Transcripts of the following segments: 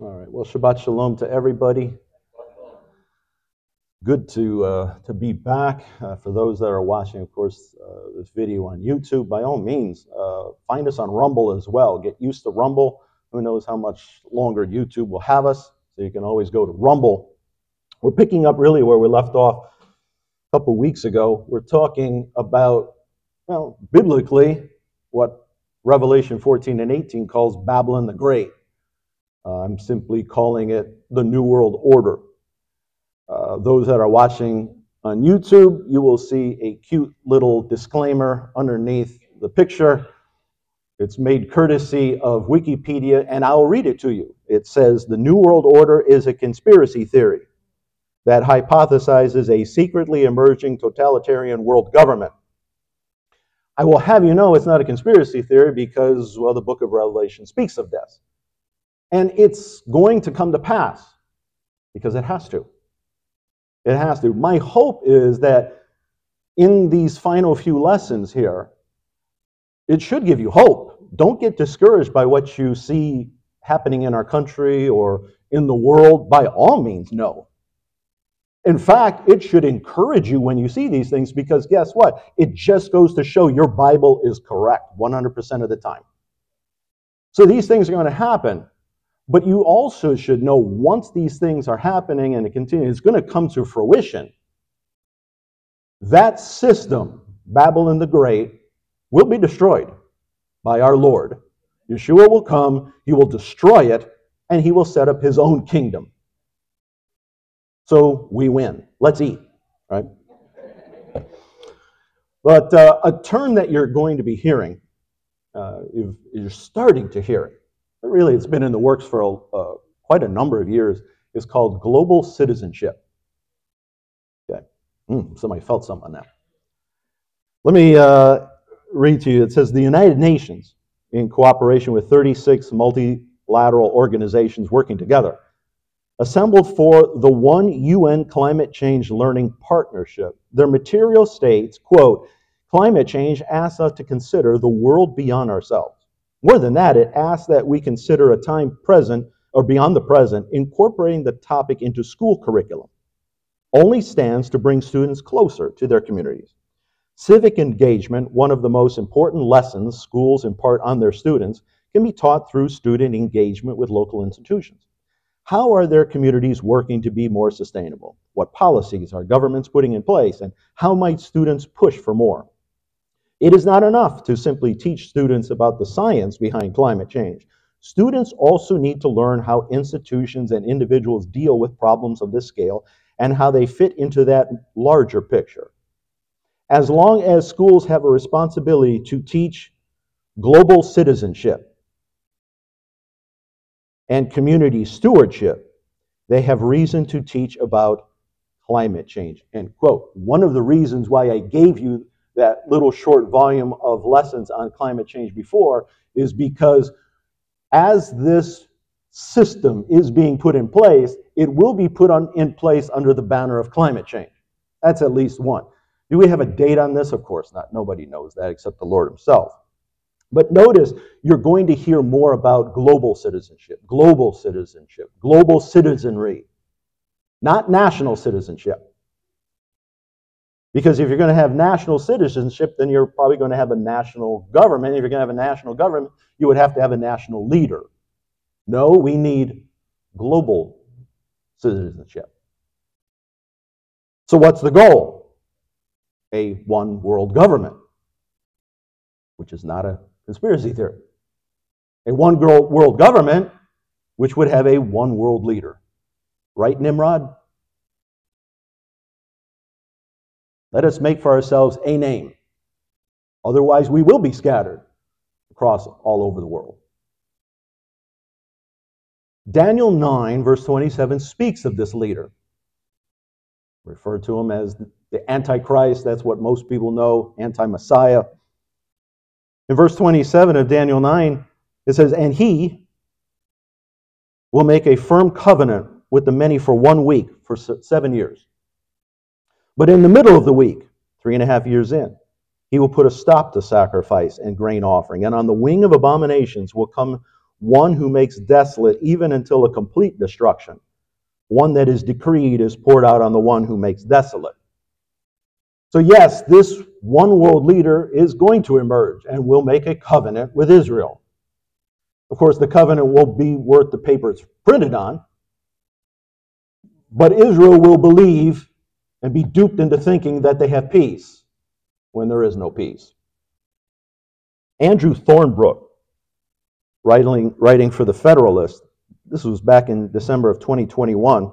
All right. Well, Shabbat Shalom to everybody. Good to uh, to be back. Uh, for those that are watching, of course, uh, this video on YouTube, by all means, uh, find us on Rumble as well. Get used to Rumble. Who knows how much longer YouTube will have us? So you can always go to Rumble. We're picking up really where we left off a couple weeks ago. We're talking about, well, biblically, what Revelation 14 and 18 calls Babylon the Great. Uh, I'm simply calling it the New World Order. Uh, those that are watching on YouTube, you will see a cute little disclaimer underneath the picture. It's made courtesy of Wikipedia, and I'll read it to you. It says The New World Order is a conspiracy theory that hypothesizes a secretly emerging totalitarian world government. I will have you know it's not a conspiracy theory because, well, the book of Revelation speaks of this. And it's going to come to pass because it has to. It has to. My hope is that in these final few lessons here, it should give you hope. Don't get discouraged by what you see happening in our country or in the world. By all means, no. In fact, it should encourage you when you see these things because guess what? It just goes to show your Bible is correct 100% of the time. So these things are going to happen. But you also should know once these things are happening and it continues, it's going to come to fruition. That system, Babylon the Great, will be destroyed by our Lord. Yeshua will come, he will destroy it, and he will set up his own kingdom. So we win. Let's eat, right? But uh, a term that you're going to be hearing, uh, you're starting to hear it, but really it's been in the works for uh, quite a number of years, is called global citizenship. Okay, mm, somebody felt something on that. Let me uh, read to you. It says the United Nations, in cooperation with 36 multilateral organizations working together, assembled for the One UN Climate Change Learning Partnership. Their material states, quote, climate change asks us to consider the world beyond ourselves. More than that, it asks that we consider a time present or beyond the present, incorporating the topic into school curriculum only stands to bring students closer to their communities. Civic engagement, one of the most important lessons schools impart on their students, can be taught through student engagement with local institutions. How are their communities working to be more sustainable? What policies are governments putting in place? And how might students push for more? It is not enough to simply teach students about the science behind climate change. Students also need to learn how institutions and individuals deal with problems of this scale and how they fit into that larger picture. As long as schools have a responsibility to teach global citizenship and community stewardship, they have reason to teach about climate change. End quote. One of the reasons why I gave you that little short volume of lessons on climate change before is because as this system is being put in place, it will be put on, in place under the banner of climate change. That's at least one. Do we have a date on this? Of course not. Nobody knows that except the Lord Himself. But notice you're going to hear more about global citizenship, global citizenship, global citizenry, not national citizenship. Because if you're going to have national citizenship, then you're probably going to have a national government. If you're going to have a national government, you would have to have a national leader. No, we need global citizenship. So, what's the goal? A one world government, which is not a conspiracy theory. A one world government, which would have a one world leader. Right, Nimrod? Let us make for ourselves a name. Otherwise, we will be scattered across all over the world. Daniel 9, verse 27, speaks of this leader. Refer to him as the Antichrist. That's what most people know, anti Messiah. In verse 27 of Daniel 9, it says, And he will make a firm covenant with the many for one week, for seven years. But in the middle of the week, three and a half years in, he will put a stop to sacrifice and grain offering, and on the wing of abominations will come one who makes desolate even until a complete destruction. One that is decreed is poured out on the one who makes desolate. So, yes, this one world leader is going to emerge and will make a covenant with Israel. Of course, the covenant won't be worth the paper it's printed on, but Israel will believe and be duped into thinking that they have peace when there is no peace. Andrew Thornebrooke, writing, writing for the Federalist, this was back in December of 2021,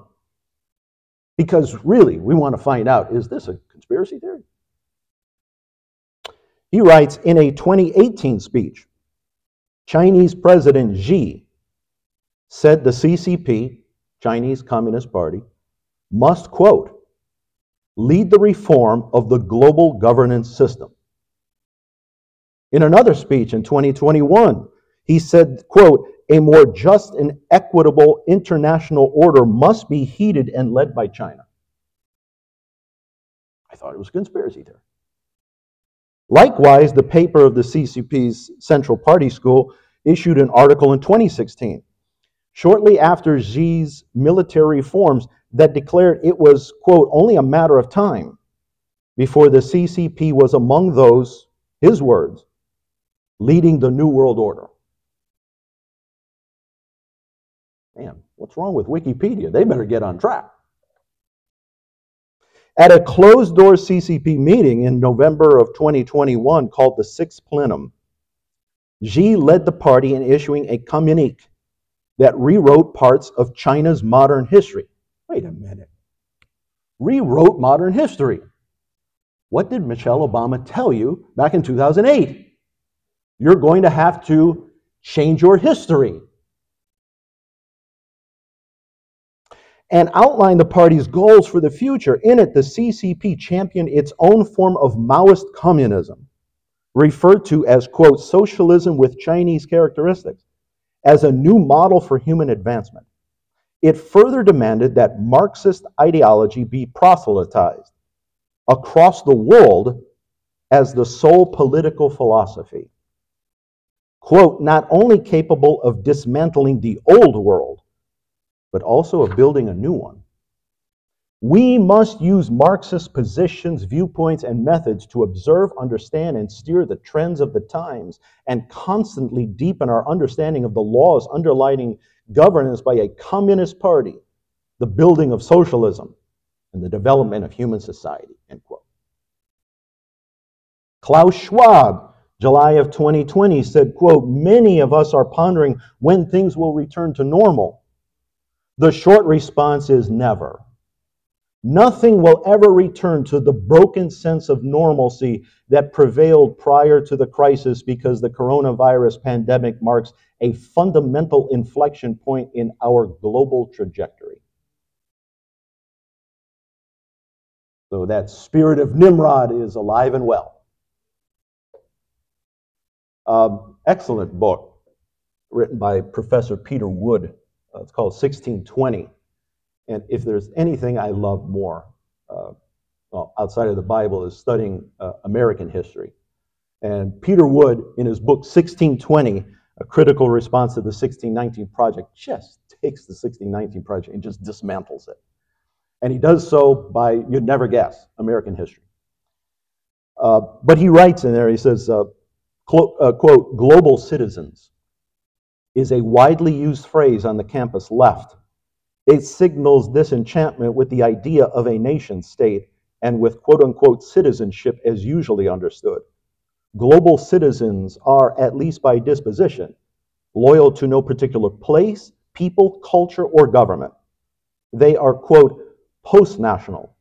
because really we want to find out is this a conspiracy theory? He writes in a 2018 speech Chinese President Xi said the CCP, Chinese Communist Party, must, quote, lead the reform of the global governance system. In another speech in 2021, he said, quote, a more just and equitable international order must be heeded and led by China. I thought it was a conspiracy theory. Likewise, the paper of the CCP's Central Party School issued an article in 2016, shortly after Xi's military reforms, that declared it was, quote, only a matter of time before the CCP was among those, his words, leading the New World Order. Man, what's wrong with Wikipedia? They better get on track. At a closed door CCP meeting in November of 2021 called the Sixth Plenum, Xi led the party in issuing a communique that rewrote parts of China's modern history. Wait a minute. Rewrote modern history. What did Michelle Obama tell you back in 2008? You're going to have to change your history. and outline the party's goals for the future. In it, the CCP championed its own form of Maoist communism, referred to as, quote, socialism with Chinese characteristics, as a new model for human advancement. It further demanded that Marxist ideology be proselytized across the world as the sole political philosophy. Quote, not only capable of dismantling the old world, but also of building a new one. We must use Marxist positions, viewpoints, and methods to observe, understand, and steer the trends of the times and constantly deepen our understanding of the laws underlying governance by a communist party, the building of socialism, and the development of human society. End quote. Klaus Schwab, July of 2020, said, quote, many of us are pondering when things will return to normal. The short response is never. Nothing will ever return to the broken sense of normalcy that prevailed prior to the crisis because the coronavirus pandemic marks a fundamental inflection point in our global trajectory. So that spirit of Nimrod is alive and well. Um, excellent book written by Professor Peter Wood uh, it's called 1620. And if there's anything I love more, uh, well, outside of the Bible, is studying uh, American history. And Peter Wood, in his book 1620, A Critical Response to the 1619 Project, just takes the 1619 Project and just dismantles it. And he does so by, you'd never guess, American history. Uh, but he writes in there, he says, uh, uh, quote, global citizens is a widely used phrase on the campus left. It signals disenchantment with the idea of a nation state and with quote unquote citizenship as usually understood. Global citizens are, at least by disposition, loyal to no particular place, people, culture, or government. They are, quote, post national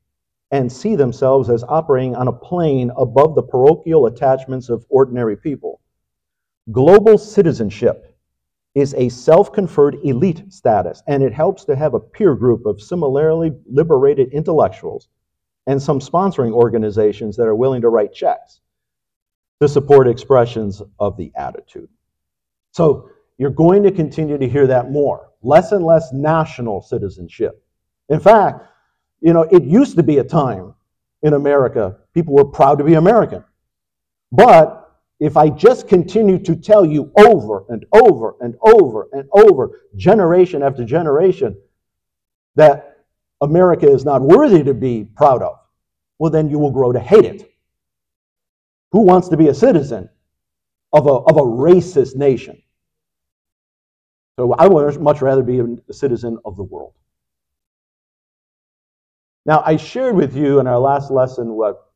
and see themselves as operating on a plane above the parochial attachments of ordinary people. Global citizenship is a self conferred elite status, and it helps to have a peer group of similarly liberated intellectuals and some sponsoring organizations that are willing to write checks to support expressions of the attitude. So you're going to continue to hear that more. Less and less national citizenship. In fact, you know, it used to be a time in America people were proud to be American. But if I just continue to tell you over and over and over and over, generation after generation, that America is not worthy to be proud of, well, then you will grow to hate it. Who wants to be a citizen of a, of a racist nation? So I would much rather be a citizen of the world. Now, I shared with you in our last lesson what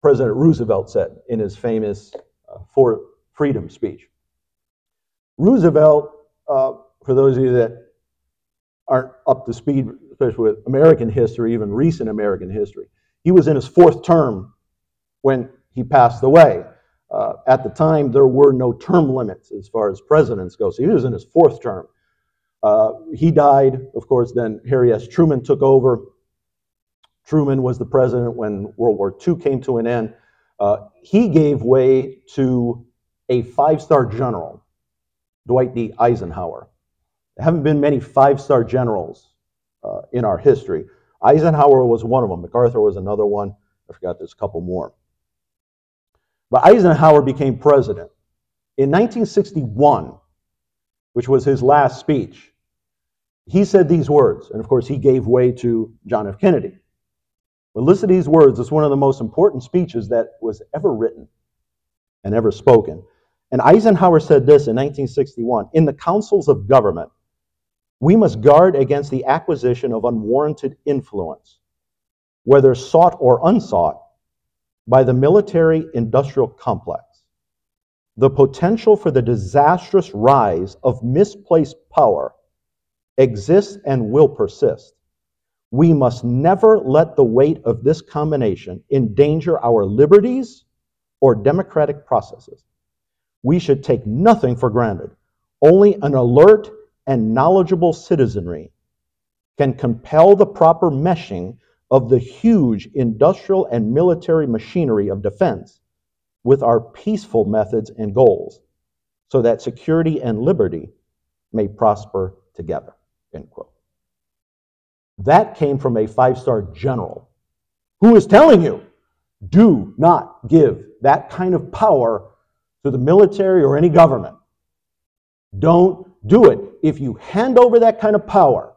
President Roosevelt said in his famous uh, Four Freedom speech. Roosevelt, uh, for those of you that aren't up to speed, especially with American history, even recent American history, he was in his fourth term when he passed away. Uh, at the time, there were no term limits as far as presidents go, so he was in his fourth term. Uh, he died, of course, then Harry S. Truman took over. Truman was the president when World War II came to an end. Uh, he gave way to a five star general, Dwight D. Eisenhower. There haven't been many five star generals uh, in our history. Eisenhower was one of them, MacArthur was another one. I forgot there's a couple more. But Eisenhower became president. In 1961, which was his last speech, he said these words, and of course, he gave way to John F. Kennedy. But listen to these words. It's one of the most important speeches that was ever written and ever spoken. And Eisenhower said this in 1961 In the councils of government, we must guard against the acquisition of unwarranted influence, whether sought or unsought, by the military industrial complex. The potential for the disastrous rise of misplaced power exists and will persist. We must never let the weight of this combination endanger our liberties or democratic processes. We should take nothing for granted. Only an alert and knowledgeable citizenry can compel the proper meshing of the huge industrial and military machinery of defense with our peaceful methods and goals so that security and liberty may prosper together. End quote. That came from a five star general who is telling you do not give that kind of power to the military or any government. Don't do it. If you hand over that kind of power,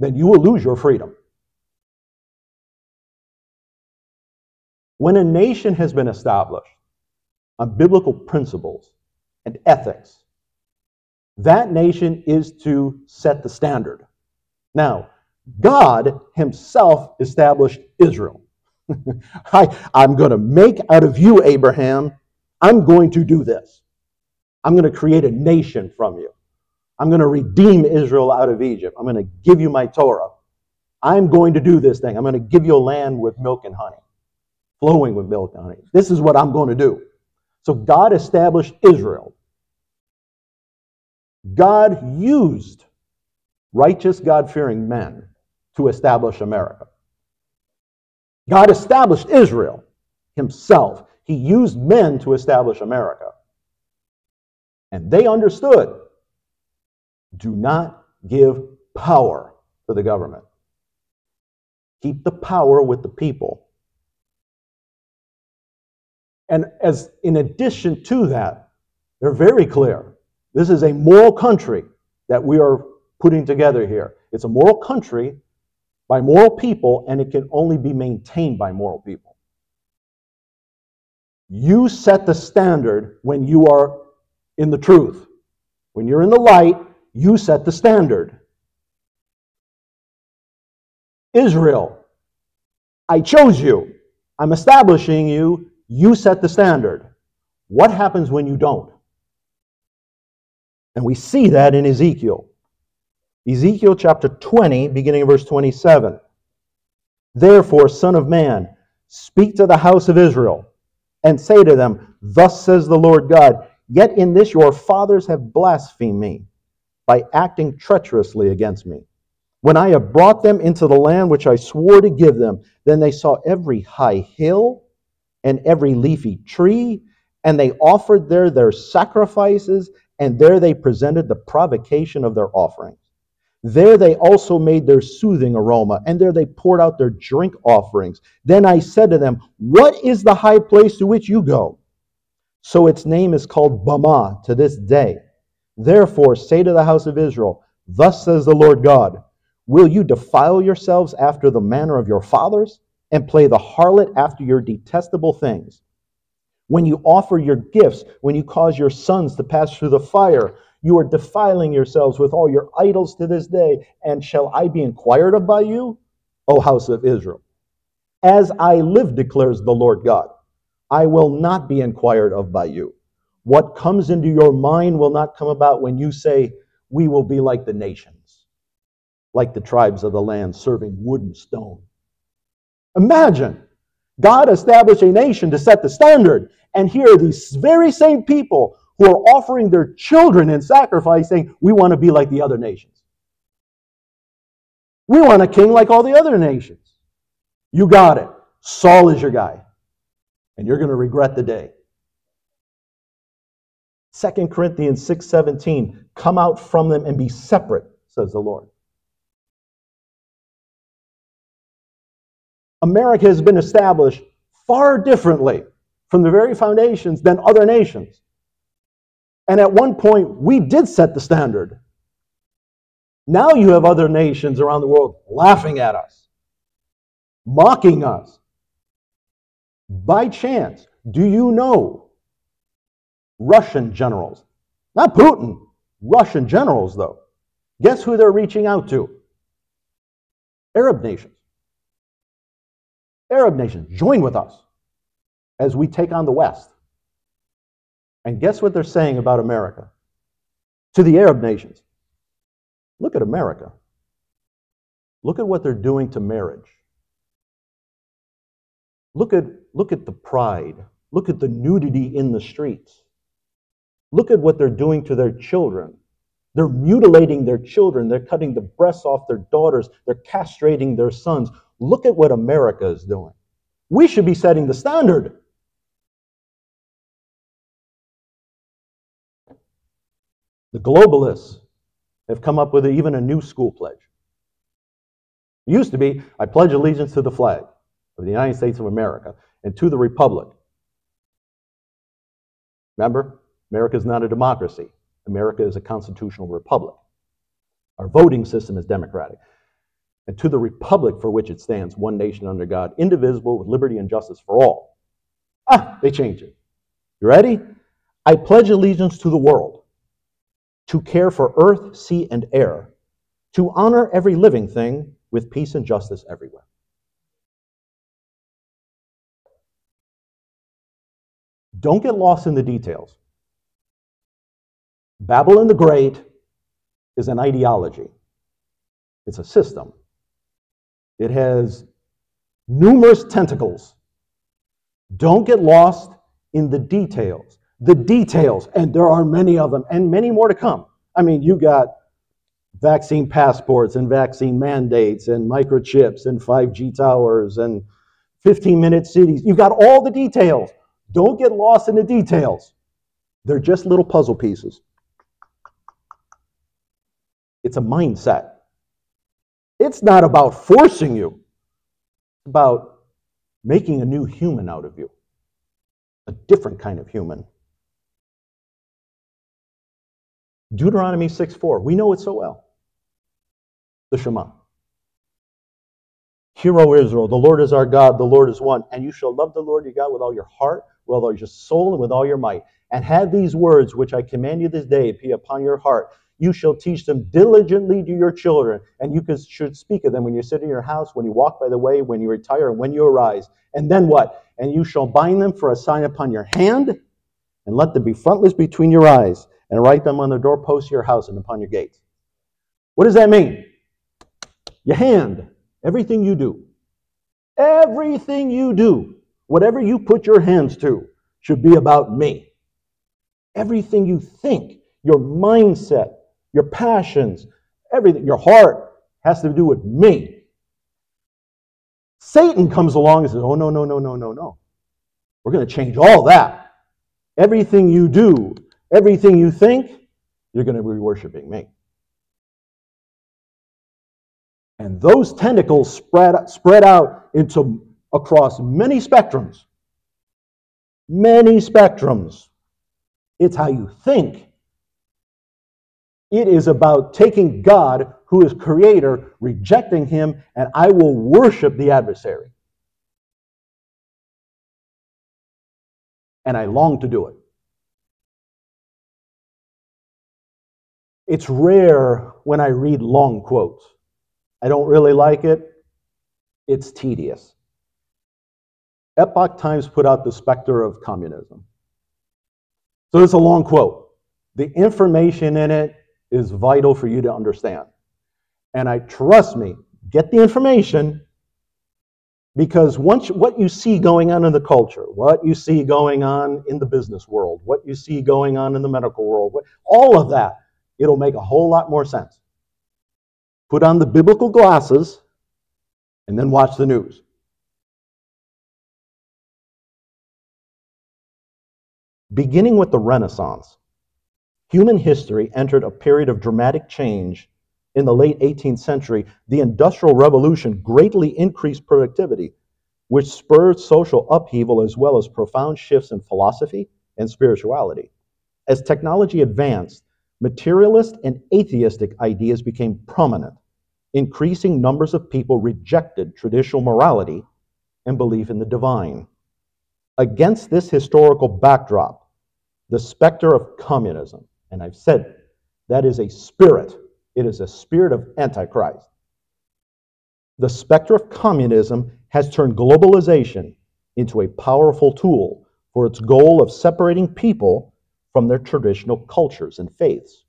then you will lose your freedom. When a nation has been established on biblical principles and ethics, that nation is to set the standard. Now, God Himself established Israel. I, I'm going to make out of you, Abraham, I'm going to do this. I'm going to create a nation from you. I'm going to redeem Israel out of Egypt. I'm going to give you my Torah. I'm going to do this thing. I'm going to give you a land with milk and honey, flowing with milk and honey. This is what I'm going to do. So God established Israel. God used righteous, God fearing men to establish America. God established Israel himself. He used men to establish America. And they understood do not give power to the government, keep the power with the people. And as in addition to that, they're very clear. This is a moral country that we are putting together here. It's a moral country by moral people, and it can only be maintained by moral people. You set the standard when you are in the truth. When you're in the light, you set the standard. Israel, I chose you. I'm establishing you. You set the standard. What happens when you don't? And we see that in Ezekiel. Ezekiel chapter 20, beginning of verse 27. Therefore, Son of Man, speak to the house of Israel and say to them, Thus says the Lord God, Yet in this your fathers have blasphemed me by acting treacherously against me. When I have brought them into the land which I swore to give them, then they saw every high hill and every leafy tree, and they offered there their sacrifices, and there they presented the provocation of their offerings. There they also made their soothing aroma, and there they poured out their drink offerings. Then I said to them, What is the high place to which you go? So its name is called Bamah to this day. Therefore, say to the house of Israel, Thus says the Lord God, Will you defile yourselves after the manner of your fathers, and play the harlot after your detestable things? When you offer your gifts, when you cause your sons to pass through the fire, you are defiling yourselves with all your idols to this day. And shall I be inquired of by you, O house of Israel? As I live, declares the Lord God, I will not be inquired of by you. What comes into your mind will not come about when you say, We will be like the nations, like the tribes of the land, serving wood and stone. Imagine God established a nation to set the standard, and here are these very same people who are offering their children in sacrifice, saying, We want to be like the other nations. We want a king like all the other nations. You got it. Saul is your guy. And you're going to regret the day. 2 Corinthians 6:17, come out from them and be separate, says the Lord. America has been established far differently from the very foundations than other nations. And at one point, we did set the standard. Now you have other nations around the world laughing at us, mocking us. By chance, do you know Russian generals? Not Putin, Russian generals, though. Guess who they're reaching out to? Arab nations. Arab nations, join with us as we take on the West. And guess what they're saying about America to the Arab nations? Look at America. Look at what they're doing to marriage. Look at, look at the pride. Look at the nudity in the streets. Look at what they're doing to their children. They're mutilating their children. They're cutting the breasts off their daughters. They're castrating their sons. Look at what America is doing. We should be setting the standard. The globalists have come up with even a new school pledge. It used to be, I pledge allegiance to the flag of the United States of America and to the Republic. Remember, America is not a democracy. America is a constitutional republic. Our voting system is democratic and to the republic for which it stands, one nation under God, indivisible, with liberty and justice for all. Ah, they change it. You ready? I pledge allegiance to the world, to care for earth, sea, and air, to honor every living thing with peace and justice everywhere. Don't get lost in the details. Babylon the Great is an ideology, it's a system. It has numerous tentacles. Don't get lost in the details. The details, and there are many of them, and many more to come. I mean, you got vaccine passports and vaccine mandates and microchips and 5G towers and 15 minute cities. You've got all the details. Don't get lost in the details. They're just little puzzle pieces. It's a mindset. It's not about forcing you, it's about making a new human out of you, a different kind of human. Deuteronomy 6 4, we know it so well. The Shema. Hear, O Israel, the Lord is our God, the Lord is one, and you shall love the Lord your God with all your heart, with all your soul, and with all your might. And have these words which I command you this day be upon your heart you shall teach them diligently to your children, and you should speak of them when you sit in your house, when you walk by the way, when you retire, and when you arise. And then what? And you shall bind them for a sign upon your hand, and let them be frontlets between your eyes, and write them on the doorposts of your house and upon your gates. What does that mean? Your hand, everything you do, everything you do, whatever you put your hands to, should be about me. Everything you think, your mindset, your passions, everything, your heart has to do with me. Satan comes along and says, Oh, no, no, no, no, no, no. We're going to change all that. Everything you do, everything you think, you're going to be worshiping me. And those tentacles spread, spread out into across many spectrums. Many spectrums. it's how you think. It is about taking God, who is creator, rejecting him, and I will worship the adversary. And I long to do it. It's rare when I read long quotes. I don't really like it. It's tedious. Epoch Times put out the specter of communism. So it's a long quote. The information in it is vital for you to understand. And I trust me, get the information because once what you see going on in the culture, what you see going on in the business world, what you see going on in the medical world, all of that, it'll make a whole lot more sense. Put on the biblical glasses and then watch the news. Beginning with the Renaissance, human history entered a period of dramatic change. In the late 18th century, the Industrial Revolution greatly increased productivity, which spurred social upheaval as well as profound shifts in philosophy and spirituality. As technology advanced, materialist and atheistic ideas became prominent. Increasing numbers of people rejected traditional morality and belief in the divine. Against this historical backdrop, the specter of communism. And I've said that is a spirit, it is a spirit of Antichrist. The specter of communism has turned globalization into a powerful tool for its goal of separating people from their traditional cultures and faiths.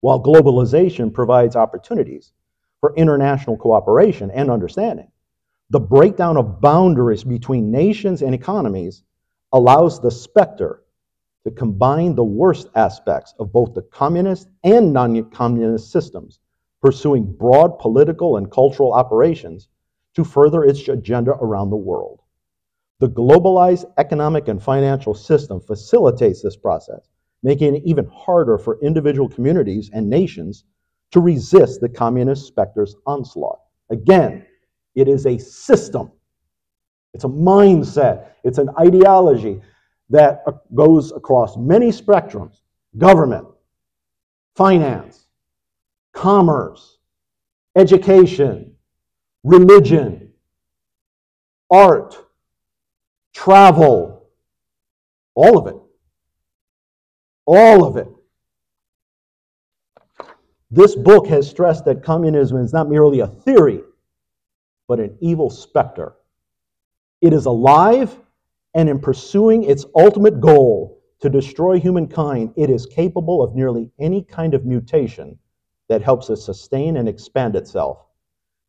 While globalization provides opportunities for international cooperation and understanding, the breakdown of boundaries between nations and economies allows the specter to combine the worst aspects of both the communist and non communist systems, pursuing broad political and cultural operations to further its agenda around the world. The globalized economic and financial system facilitates this process, making it even harder for individual communities and nations to resist the communist specter's onslaught. Again, it is a system, it's a mindset, it's an ideology that goes across many spectrums government, finance, commerce, education, religion, art, travel, all of it. All of it. This book has stressed that communism is not merely a theory, but an evil specter. It is alive and in pursuing its ultimate goal to destroy humankind, it is capable of nearly any kind of mutation that helps it sustain and expand itself.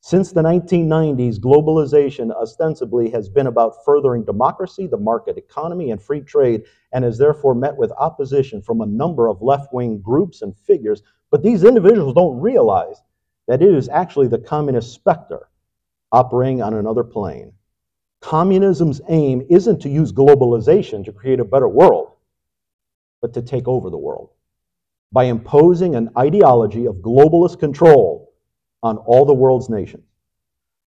Since the 1990s, globalization ostensibly has been about furthering democracy, the market economy, and free trade, and has therefore met with opposition from a number of left wing groups and figures. But these individuals don't realize that it is actually the communist specter operating on another plane. Communism's aim isn't to use globalization to create a better world, but to take over the world by imposing an ideology of globalist control on all the world's nations.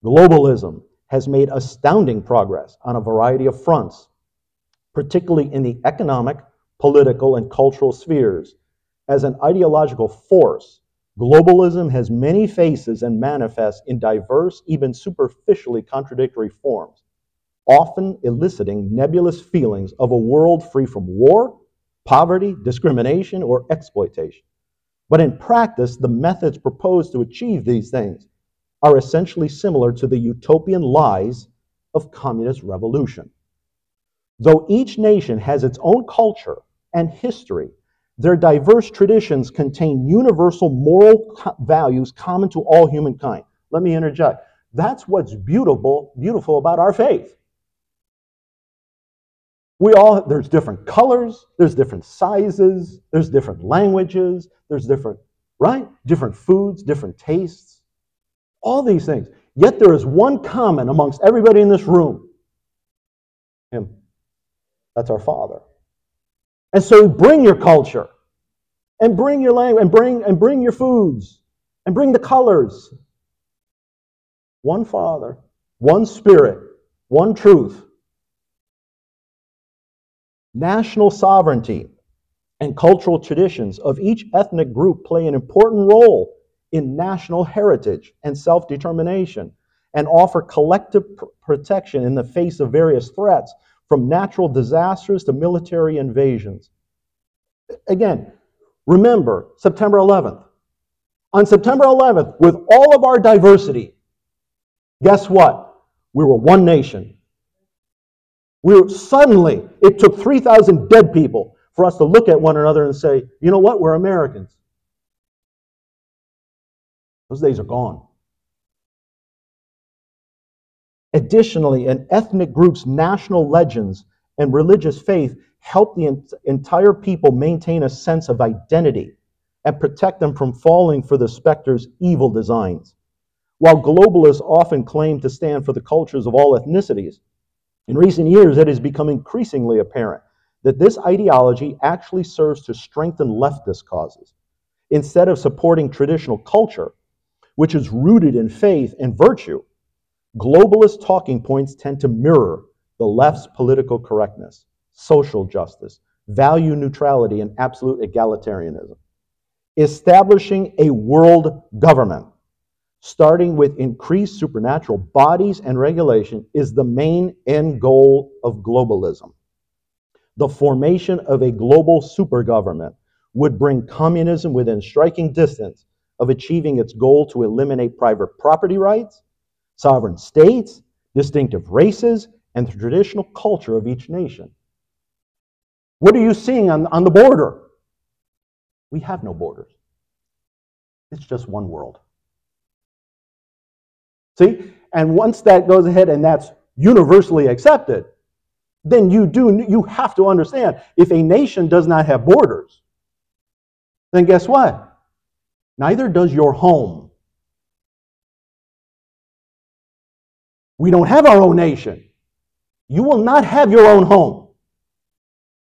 Globalism has made astounding progress on a variety of fronts, particularly in the economic, political, and cultural spheres. As an ideological force, globalism has many faces and manifests in diverse, even superficially contradictory forms often eliciting nebulous feelings of a world free from war, poverty, discrimination, or exploitation. But in practice, the methods proposed to achieve these things are essentially similar to the utopian lies of communist revolution. Though each nation has its own culture and history, their diverse traditions contain universal moral values common to all humankind. Let me interject. That's what's beautiful, beautiful about our faith. We all, there's different colors, there's different sizes, there's different languages, there's different, right? Different foods, different tastes, all these things. Yet there is one common amongst everybody in this room Him. That's our Father. And so bring your culture and bring your language and bring, and bring your foods and bring the colors. One Father, one Spirit, one truth national sovereignty, and cultural traditions of each ethnic group play an important role in national heritage and self determination and offer collective pr- protection in the face of various threats from natural disasters to military invasions. Again, remember September 11th. On September 11th, with all of our diversity, guess what? We were one nation. We were suddenly, it took 3,000 dead people for us to look at one another and say, you know what? We're Americans. Those days are gone. Additionally, an ethnic group's national legends and religious faith help the ent- entire people maintain a sense of identity and protect them from falling for the specter's evil designs. While globalists often claim to stand for the cultures of all ethnicities, in recent years it has become increasingly apparent that this ideology actually serves to strengthen leftist causes. Instead of supporting traditional culture, which is rooted in faith and virtue, globalist talking points tend to mirror the left's political correctness, social justice, value neutrality, and absolute egalitarianism. Establishing a world government, starting with increased supernatural bodies and regulation, is the main end goal of globalism. The formation of a global supergovernment would bring communism within striking distance of achieving its goal to eliminate private property rights, sovereign states, distinctive races, and the traditional culture of each nation. What are you seeing on, on the border? We have no borders. It's just one world. See? And once that goes ahead and that's universally accepted, then you do you have to understand if a nation does not have borders, then guess what? Neither does your home. We don't have our own nation. You will not have your own home.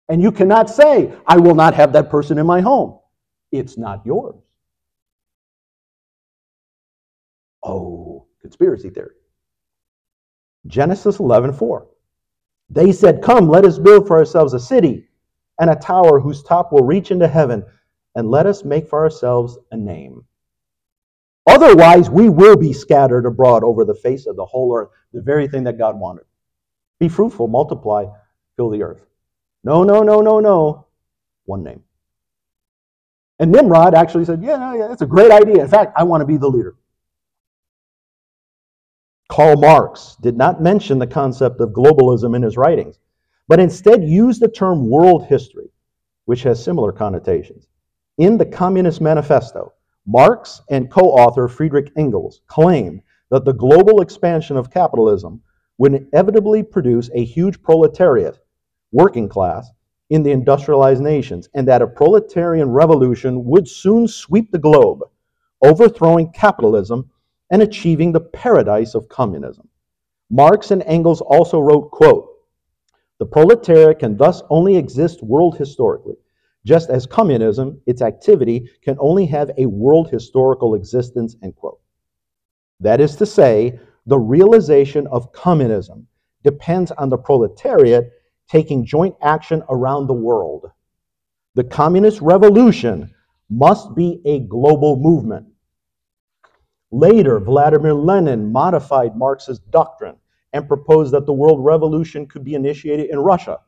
And you cannot say, I will not have that person in my home. It's not yours. Oh, conspiracy theory. Genesis 11 4. They said, Come, let us build for ourselves a city and a tower whose top will reach into heaven, and let us make for ourselves a name. Otherwise, we will be scattered abroad over the face of the whole earth, the very thing that God wanted. Be fruitful, multiply, fill the earth. No, no, no, no, no. One name. And Nimrod actually said, Yeah, yeah, that's a great idea. In fact, I want to be the leader. Karl Marx did not mention the concept of globalism in his writings, but instead used the term world history, which has similar connotations. In the Communist Manifesto, Marx and co author Friedrich Engels claimed that the global expansion of capitalism would inevitably produce a huge proletariat, working class, in the industrialized nations, and that a proletarian revolution would soon sweep the globe, overthrowing capitalism and achieving the paradise of communism. Marx and Engels also wrote, quote, the proletariat can thus only exist world historically, just as communism, its activity, can only have a world historical existence, end quote. That is to say, the realization of communism depends on the proletariat taking joint action around the world. The communist revolution must be a global movement. Later, Vladimir Lenin modified Marx's doctrine and proposed that the world revolution could be initiated in Russia,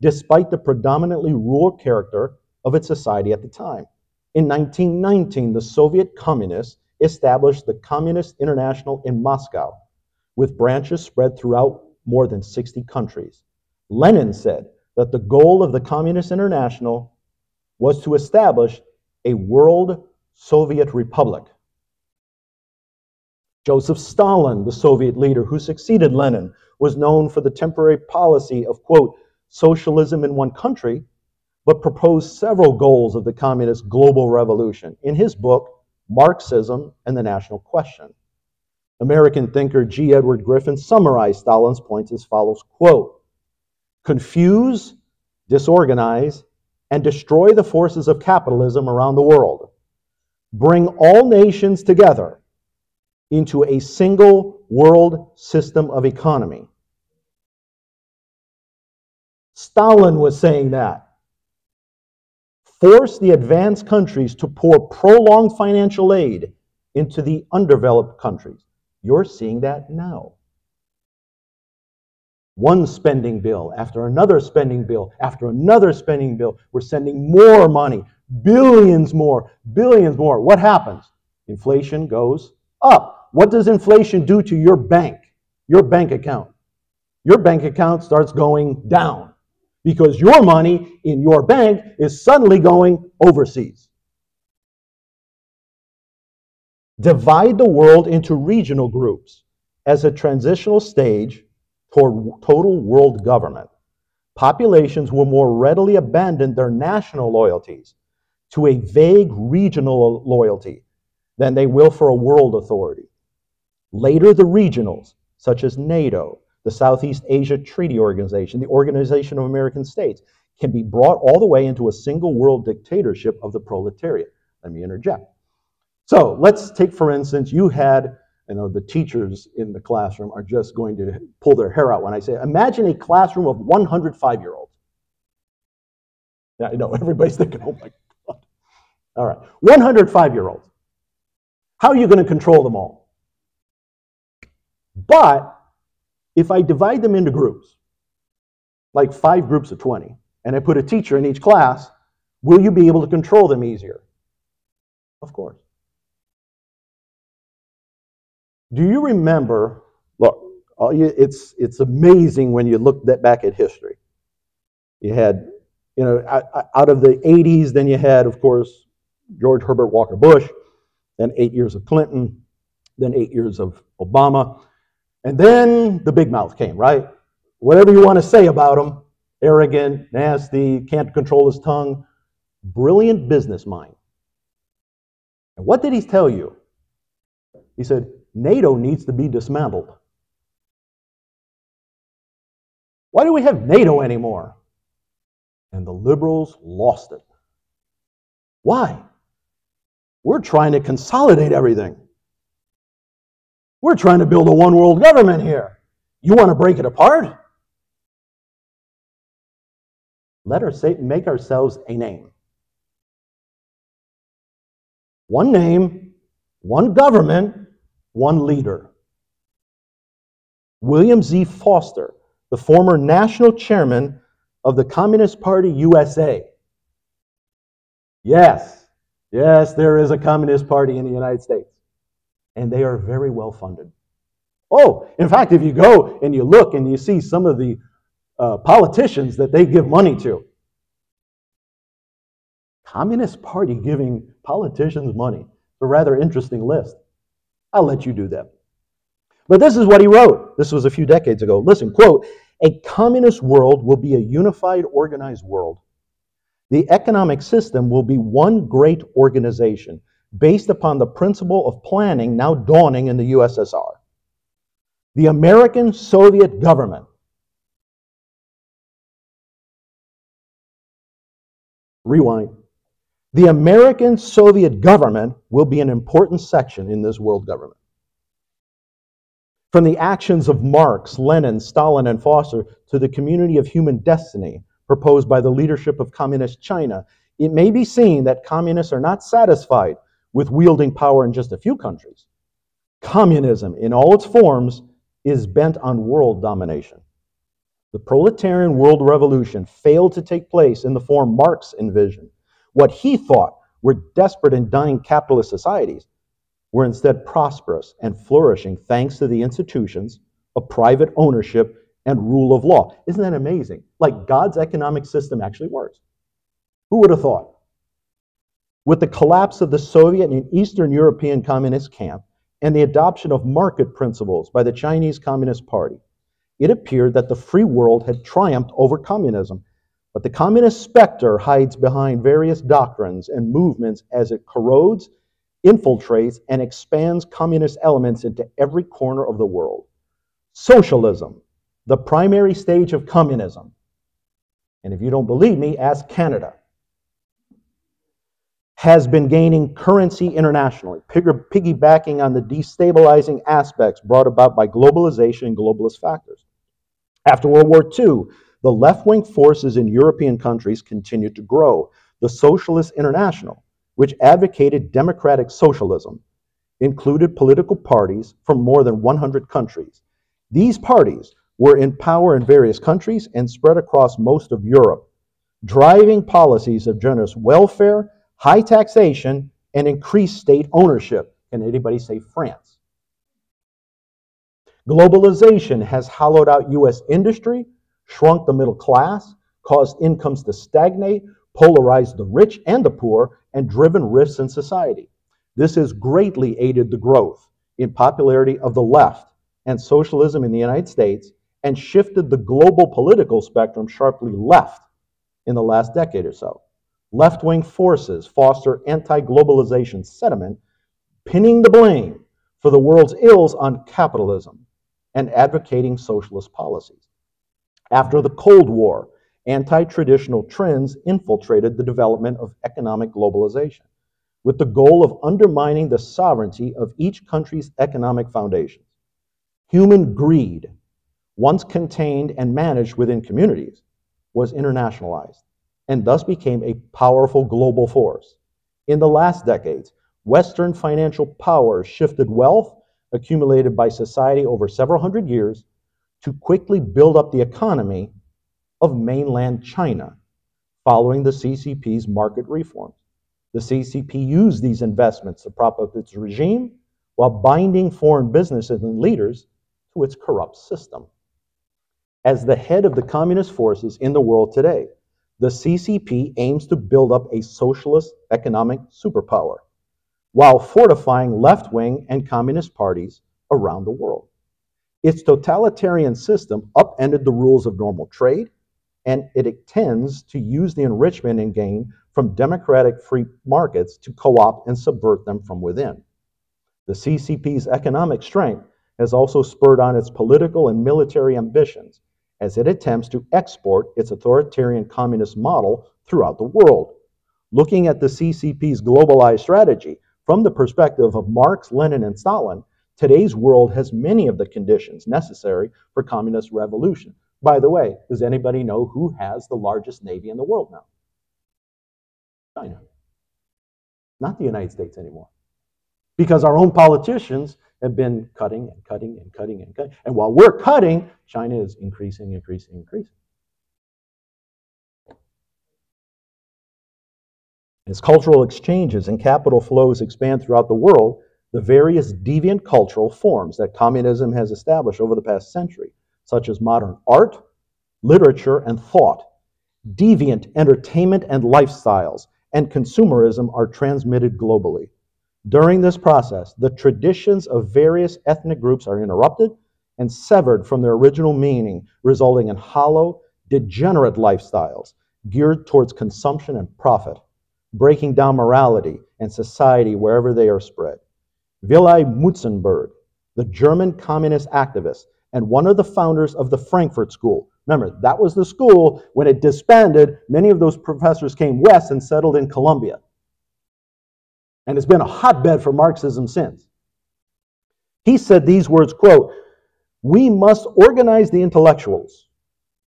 despite the predominantly rural character of its society at the time. In 1919, the Soviet communists established the Communist International in Moscow, with branches spread throughout more than 60 countries. Lenin said that the goal of the Communist International was to establish a world Soviet republic. Joseph Stalin, the Soviet leader who succeeded Lenin, was known for the temporary policy of, quote, socialism in one country, but proposed several goals of the communist global revolution in his book, Marxism and the National Question. American thinker G. Edward Griffin summarized Stalin's points as follows, quote, confuse, disorganize, and destroy the forces of capitalism around the world. Bring all nations together into a single world system of economy. Stalin was saying that. force the advanced countries to pour prolonged financial aid into the undeveloped countries. You're seeing that now. One spending bill after another spending bill after another spending bill. We're sending more money, billions more, billions more. What happens? Inflation goes up. What does inflation do to your bank, your bank account? Your bank account starts going down because your money in your bank is suddenly going overseas. Divide the world into regional groups as a transitional stage toward total world government. Populations will more readily abandon their national loyalties to a vague regional loyalty than they will for a world authority. Later, the regionals, such as NATO, the Southeast Asia Treaty Organization, the Organization of American States, can be brought all the way into a single world dictatorship of the proletariat. Let me interject. So let's take, for instance, you had, you know, the teachers in the classroom are just going to pull their hair out when I say, imagine a classroom of 105 year olds. Yeah, I know, everybody's thinking, oh my God. All right, 105 year olds. How are you going to control them all? But if I divide them into groups, like five groups of 20, and I put a teacher in each class, will you be able to control them easier? Of course. Do you remember? Look, it's, it's amazing when you look back at history. You had, you know, out of the 80s, then you had, of course, George Herbert Walker Bush, then eight years of Clinton, then eight years of Obama. And then the big mouth came, right? Whatever you want to say about him, arrogant, nasty, can't control his tongue, brilliant business mind. And what did he tell you? He said, NATO needs to be dismantled. Why do we have NATO anymore? And the liberals lost it. Why? We're trying to consolidate everything. We're trying to build a one world government here. You want to break it apart? Let us make ourselves a name. One name, one government, one leader. William Z. Foster, the former national chairman of the Communist Party USA. Yes, yes, there is a Communist Party in the United States and they are very well funded. Oh, in fact, if you go and you look and you see some of the uh, politicians that they give money to, Communist Party giving politicians money. It's a rather interesting list. I'll let you do that. But this is what he wrote. This was a few decades ago. Listen, quote, a communist world will be a unified, organized world. The economic system will be one great organization based upon the principle of planning now dawning in the USSR. The American Soviet government Rewind. The American Soviet government will be an important section in this world government. From the actions of Marx, Lenin, Stalin, and Foster to the community of human destiny proposed by the leadership of Communist China, it may be seen that communists are not satisfied with wielding power in just a few countries. Communism, in all its forms, is bent on world domination. The proletarian world revolution failed to take place in the form Marx envisioned. What he thought were desperate and dying capitalist societies were instead prosperous and flourishing thanks to the institutions of private ownership and rule of law. Isn't that amazing? Like God's economic system actually works. Who would have thought? With the collapse of the Soviet and Eastern European Communist camp and the adoption of market principles by the Chinese Communist Party, it appeared that the free world had triumphed over communism. But the communist specter hides behind various doctrines and movements as it corrodes, infiltrates, and expands communist elements into every corner of the world. Socialism, the primary stage of communism. And if you don't believe me, ask Canada has been gaining currency internationally, piggybacking on the destabilizing aspects brought about by globalization and globalist factors. After World War II, the left wing forces in European countries continued to grow. the Socialist International, which advocated democratic socialism, included political parties from more than 100 countries. These parties were in power in various countries and spread across most of Europe, driving policies of generous welfare, high taxation, and increased state ownership. Can anybody say France? Globalization has hollowed out U.S. industry, shrunk the middle class, caused incomes to stagnate, polarized the rich and the poor, and driven rifts in society. This has greatly aided the growth in popularity of the left and socialism in the United States and shifted the global political spectrum sharply left in the last decade or so. Left wing forces foster anti globalization sentiment, pinning the blame for the world's ills on capitalism and advocating socialist policies. After the Cold War, anti traditional trends infiltrated the development of economic globalization with the goal of undermining the sovereignty of each country's economic foundations. Human greed once contained and managed within communities, was internationalized and thus became a powerful global force. In the last decades, Western financial powers shifted wealth accumulated by society over several hundred years to quickly build up the economy of mainland China following the CCP's market reforms. The CCP used these investments to prop up its regime while binding foreign businesses and leaders to its corrupt system as the head of the communist forces in the world today. The CCP aims to build up a socialist economic superpower while fortifying left wing and communist parties around the world. Its totalitarian system upended the rules of normal trade, and it intends to use the enrichment and gain from democratic free markets to co opt and subvert them from within. The CCP's economic strength has also spurred on its political and military ambitions as it attempts to export its authoritarian communist model throughout the world. Looking at the CCP's globalized strategy from the perspective of Marx, Lenin, and Stalin, today's world has many of the conditions necessary for communist revolution. By the way, does anybody know who has the largest navy in the world now? China. Not the United States anymore. Because our own politicians have been cutting and cutting and cutting and cutting. And while we're cutting, China is increasing, increasing, increasing. As cultural exchanges and capital flows expand throughout the world, the various deviant cultural forms that communism has established over the past century, such as modern art, literature, and thought, deviant entertainment and lifestyles, and consumerism are transmitted globally. During this process, the traditions of various ethnic groups are interrupted and severed from their original meaning, resulting in hollow, degenerate lifestyles geared towards consumption and profit, breaking down morality and society wherever they are spread. Wilhelm Münzenberg, the German communist activist and one of the founders of the Frankfurt School. Remember, that was the school when it disbanded, many of those professors came west and settled in Columbia and it's been a hotbed for Marxism since. He said these words, quote, "We must organize the intellectuals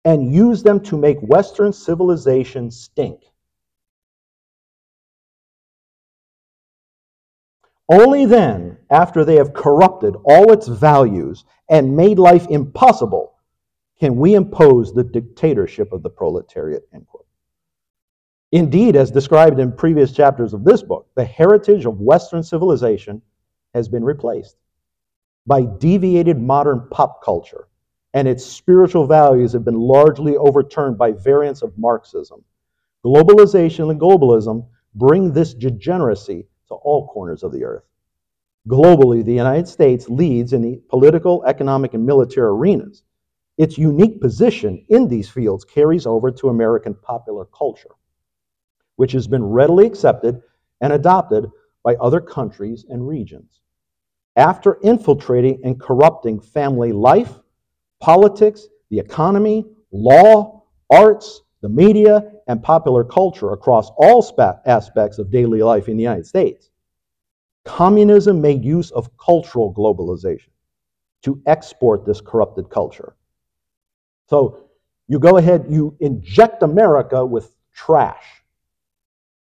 and use them to make Western civilization stink." Only then, after they have corrupted all its values and made life impossible, can we impose the dictatorship of the proletariat. End quote. Indeed, as described in previous chapters of this book, the heritage of Western civilization has been replaced by deviated modern pop culture, and its spiritual values have been largely overturned by variants of Marxism. Globalization and globalism bring this degeneracy to all corners of the earth. Globally, the United States leads in the political, economic, and military arenas. Its unique position in these fields carries over to American popular culture which has been readily accepted and adopted by other countries and regions. After infiltrating and corrupting family life, politics, the economy, law, arts, the media, and popular culture across all aspects of daily life in the United States, communism made use of cultural globalization to export this corrupted culture. So you go ahead, you inject America with trash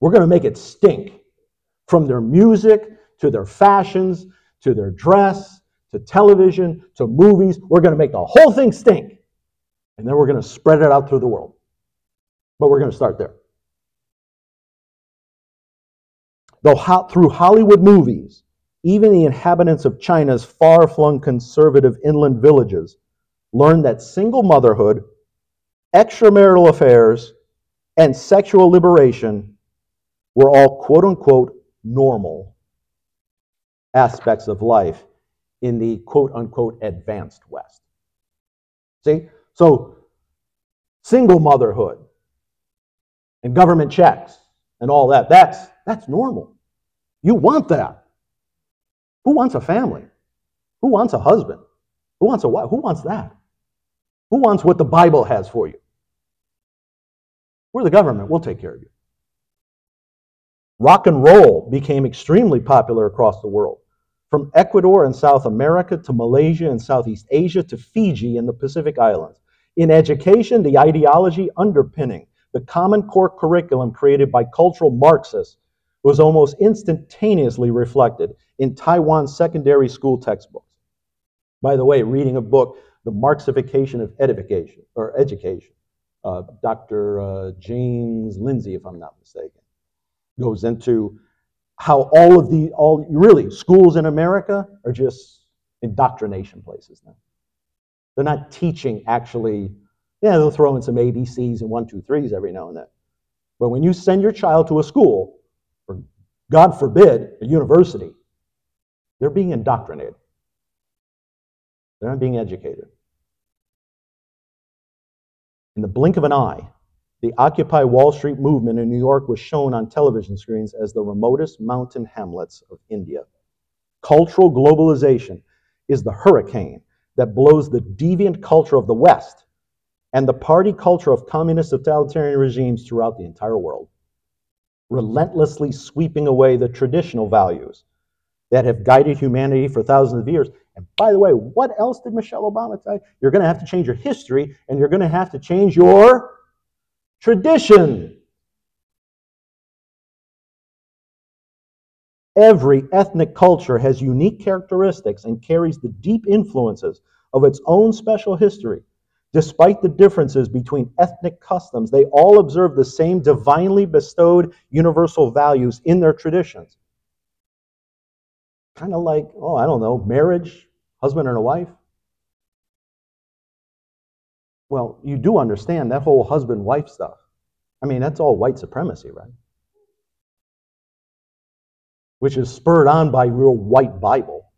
We're going to make it stink. From their music to their fashions to their dress to television to movies, we're going to make the whole thing stink. And then we're going to spread it out through the world. But we're going to start there. Though through Hollywood movies, even the inhabitants of China's far flung conservative inland villages learned that single motherhood, extramarital affairs, and sexual liberation were all quote unquote normal aspects of life in the quote unquote advanced West. See? So, single motherhood and government checks and all that, that's, that's normal. You want that. Who wants a family? Who wants a husband? Who wants a wife? Who wants that? Who wants what the Bible has for you? We're the government. We'll take care of you. Rock and roll became extremely popular across the world. From Ecuador and South America to Malaysia and Southeast Asia to Fiji and the Pacific Islands. In education, the ideology underpinning the Common Core curriculum created by cultural Marxists was almost instantaneously reflected in Taiwan's secondary school textbooks. By the way, reading a book, The Marxification of Edification or Education, uh, Dr. Uh, James Lindsay, if I'm not mistaken, goes into how all of the, all really, schools in America are just indoctrination places now. They're not teaching actually, yeah, they'll throw in some ABCs and one, two, threes every now and then. But when you send your child to a school, or God forbid, a university, they're being indoctrinated. They're not being educated. In the blink of an eye, the Occupy Wall Street movement in New York was shown on television screens as the remotest mountain hamlets of India. Cultural globalization is the hurricane that blows the deviant culture of the West and the party culture of communist totalitarian regimes throughout the entire world, relentlessly sweeping away the traditional values that have guided humanity for thousands of years. And by the way, what else did Michelle Obama say? You're going to have to change your history and you're going to have to change your tradition. Every ethnic culture has unique characteristics and carries the deep influences of its own special history. Despite the differences between ethnic customs, they all observe the same divinely bestowed universal values in their traditions. Kind of like, oh, I don't know, marriage, husband and a wife. Well, you do understand that whole husband wife stuff. I mean, that's all white supremacy, right? Which is spurred on by real white Bible.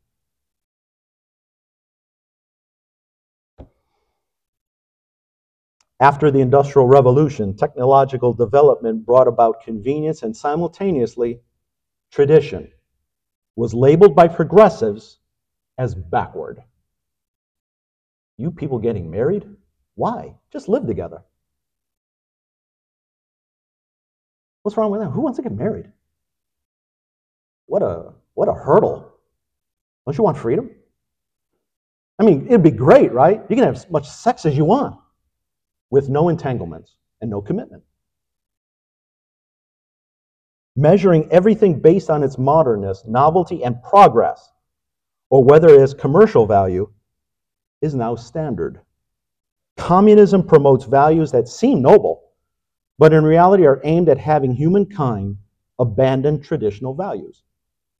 After the Industrial Revolution, technological development brought about convenience and simultaneously tradition was labeled by progressives as backward. You people getting married? Why? Just live together. What's wrong with that? Who wants to get married? What a what a hurdle. Don't you want freedom? I mean, it'd be great, right? You can have as much sex as you want with no entanglements and no commitment. Measuring everything based on its modernness, novelty, and progress, or whether it has commercial value, is now standard. Communism promotes values that seem noble, but in reality are aimed at having humankind abandon traditional values,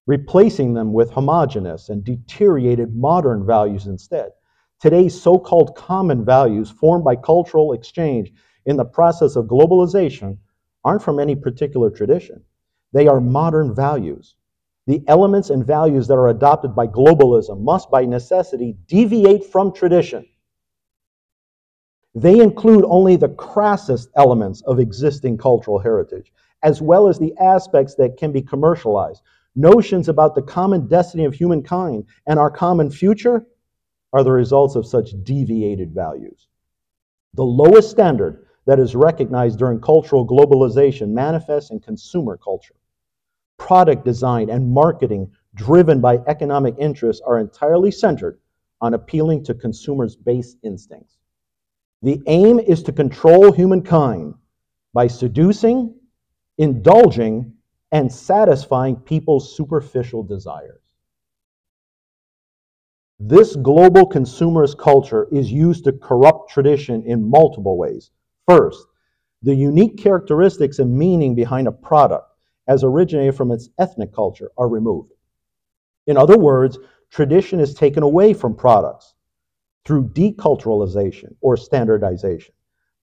replacing them with homogenous and deteriorated modern values instead. Today's so called common values formed by cultural exchange in the process of globalization aren't from any particular tradition. They are modern values. The elements and values that are adopted by globalism must, by necessity, deviate from tradition they include only the crassest elements of existing cultural heritage, as well as the aspects that can be commercialized. Notions about the common destiny of humankind and our common future are the results of such deviated values. The lowest standard that is recognized during cultural globalization manifests in consumer culture. Product design and marketing driven by economic interests are entirely centered on appealing to consumers' base instincts. The aim is to control humankind by seducing, indulging and satisfying people's superficial desires. This global consumerist culture is used to corrupt tradition in multiple ways. First, the unique characteristics and meaning behind a product, as originated from its ethnic culture, are removed. In other words, tradition is taken away from products through deculturalization or standardization.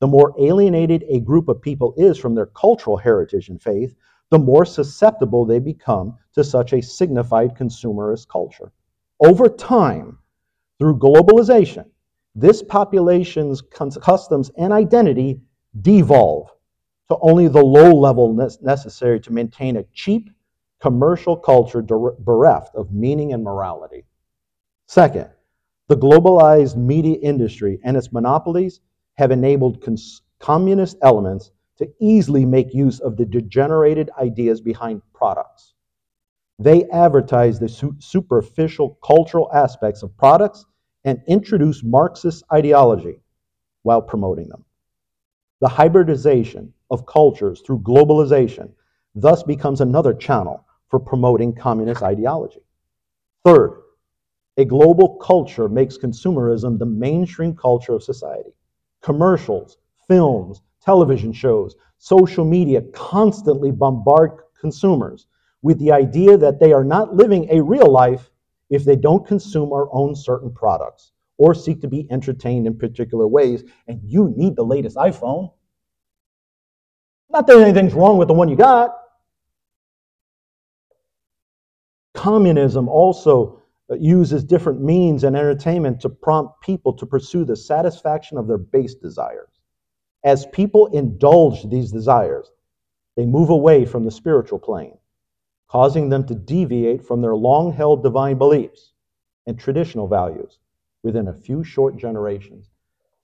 The more alienated a group of people is from their cultural heritage and faith, the more susceptible they become to such a signified consumerist culture. Over time, through globalization, this population's customs and identity devolve to only the low level necessary to maintain a cheap commercial culture bereft of meaning and morality. Second, the globalized media industry and its monopolies have enabled communist elements to easily make use of the degenerated ideas behind products. They advertise the su- superficial cultural aspects of products and introduce Marxist ideology while promoting them. The hybridization of cultures through globalization thus becomes another channel for promoting communist ideology. Third, a global culture makes consumerism the mainstream culture of society. Commercials, films, television shows, social media constantly bombard consumers with the idea that they are not living a real life if they don't consume or own certain products or seek to be entertained in particular ways. And you need the latest iPhone. Not that anything's wrong with the one you got. Communism also Uh, uses different means and entertainment to prompt people to pursue the satisfaction of their base desires. As people indulge these desires, they move away from the spiritual plane causing them to deviate from their long held divine beliefs and traditional values within a few short generations.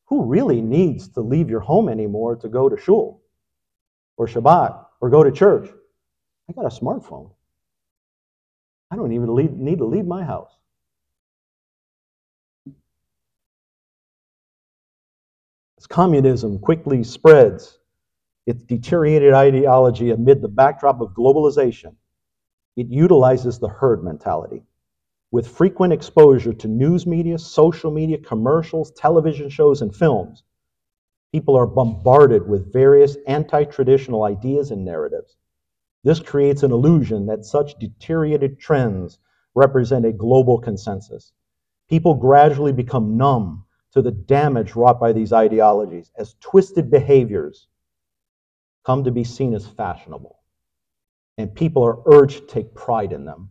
Who really needs to leave your home anymore to go to shul or Shabbat or go to church? I got a smartphone. I don't even need to leave my house. Communism quickly spreads its deteriorated ideology amid the backdrop of globalization, it utilizes the herd mentality. With frequent exposure to news media, social media, commercials, television shows, and films, people are bombarded with various anti traditional ideas and narratives. This creates an illusion that such deteriorated trends represent a global consensus. People gradually become numb to the damage wrought by these ideologies as twisted behaviors come to be seen as fashionable and people are urged to take pride in them.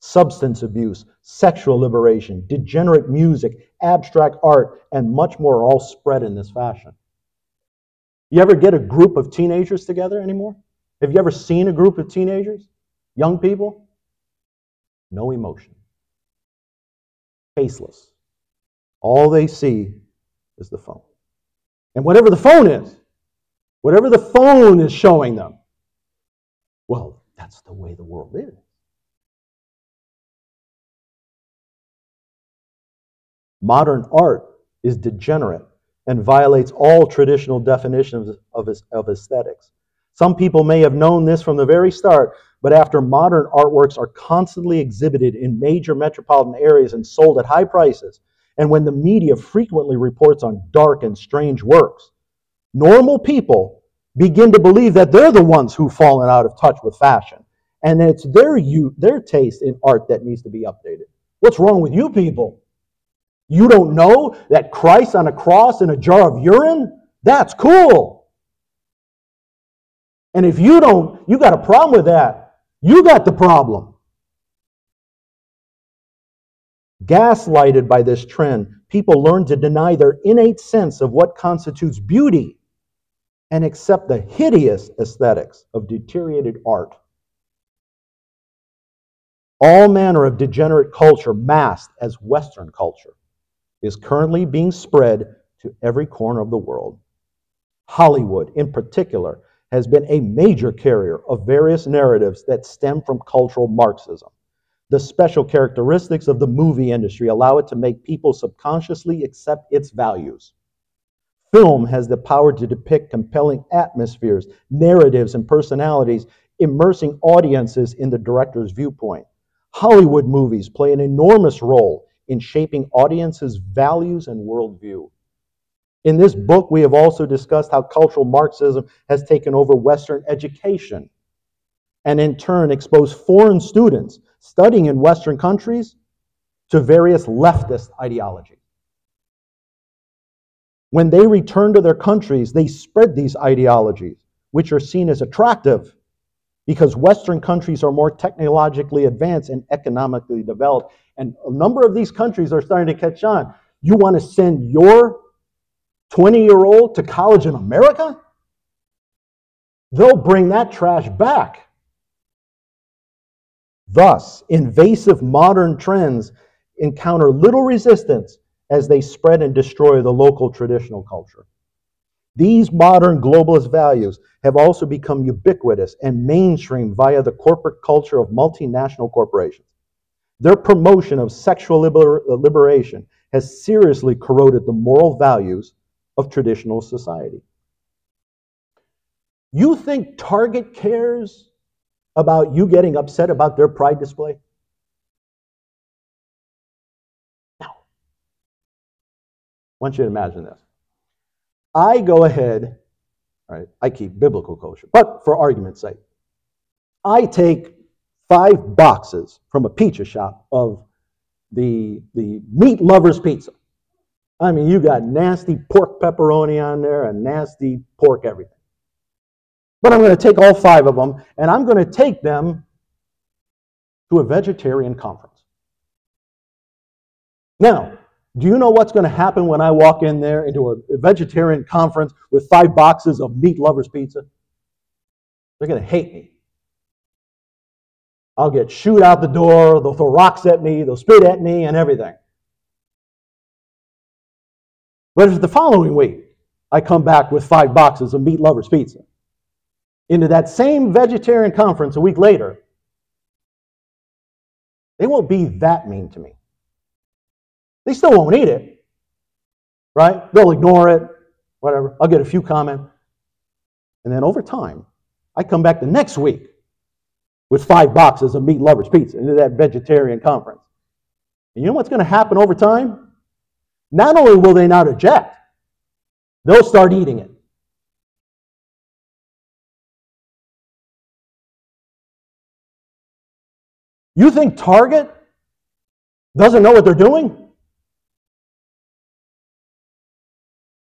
Substance abuse, sexual liberation, degenerate music, abstract art, and much more are all spread in this fashion. You ever get a group of teenagers together anymore? Have you ever seen a group of teenagers? Young people? No emotion. Faceless. All they see is the phone. And whatever the phone is, whatever the phone is showing them, well, that's the way the world is. Modern art is degenerate and violates all traditional definitions of, of aesthetics. Some people may have known this from the very start, but after modern artworks are constantly exhibited in major metropolitan areas and sold at high prices, and when the media frequently reports on dark and strange works, normal people begin to believe that they're the ones who've fallen out of touch with fashion. And it's their, you, their taste in art that needs to be updated. What's wrong with you people? You don't know that Christ on a cross in a jar of urine? That's cool. And if you don't, you got a problem with that. You got the problem. Gaslighted by this trend, people learn to deny their innate sense of what constitutes beauty and accept the hideous aesthetics of deteriorated art. All manner of degenerate culture, masked as Western culture, is currently being spread to every corner of the world. Hollywood, in particular, has been a major carrier of various narratives that stem from cultural Marxism. The special characteristics of the movie industry allow it to make people subconsciously accept its values. Film has the power to depict compelling atmospheres, narratives, and personalities, immersing audiences in the director's viewpoint. Hollywood movies play an enormous role in shaping audiences' values and worldview. In this book, we have also discussed how cultural Marxism has taken over Western education and in turn exposed foreign students studying in Western countries to various leftist ideologies. When they return to their countries, they spread these ideologies, which are seen as attractive because Western countries are more technologically advanced and economically developed. And a number of these countries are starting to catch on. You want to send your 20 year old to college in America? They'll bring that trash back. Thus, invasive modern trends encounter little resistance as they spread and destroy the local traditional culture. These modern globalist values have also become ubiquitous and mainstream via the corporate culture of multinational corporations. Their promotion of sexual liber- liberation has seriously corroded the moral values of traditional society. You think Target cares about you getting upset about their pride display? No. I want you to imagine this. I go ahead, right, I keep biblical kosher, but for argument's sake, I take five boxes from a pizza shop of the, the meat lover's pizza. I mean, you got nasty pork pepperoni on there and nasty pork everything. But I'm going to take all five of them and I'm going to take them to a vegetarian conference. Now, do you know what's going to happen when I walk in there into a vegetarian conference with five boxes of meat lovers pizza? They're going to hate me. I'll get shooed out the door, they'll throw rocks at me, they'll spit at me, and everything. But if the following week I come back with five boxes of meat lovers pizza, into that same vegetarian conference a week later, they won't be that mean to me. They still won't eat it, right? They'll ignore it, whatever. I'll get a few comments. And then over time, I come back the next week with five boxes of meat lovers pizza into that vegetarian conference. And you know what's going to happen over time? Not only will they not object, they'll start eating it. You think Target doesn't know what they're doing?